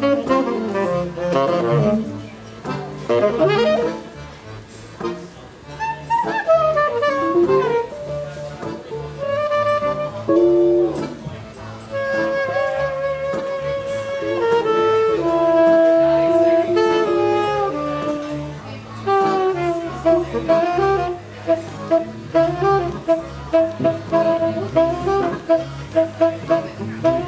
Thank love it.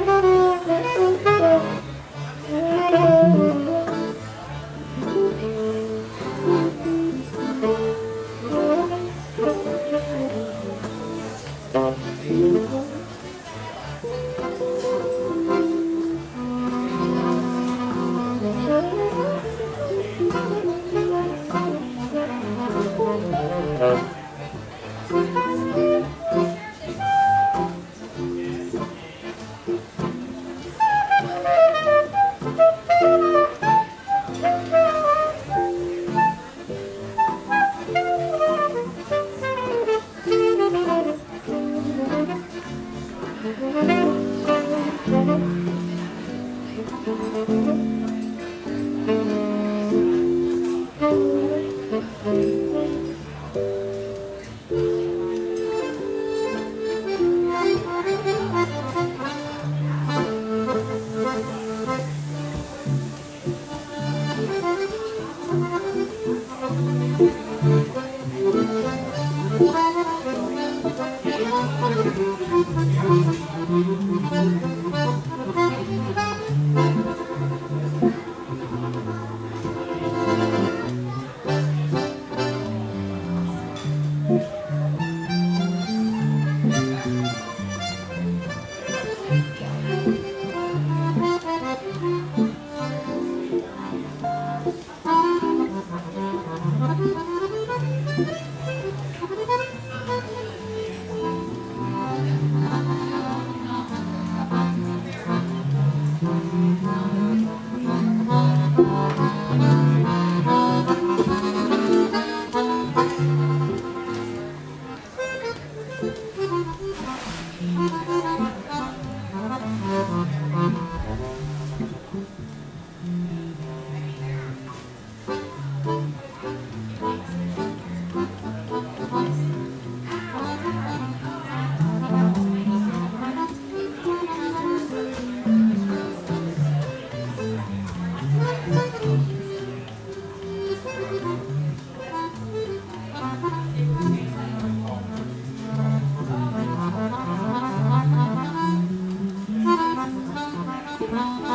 Bye.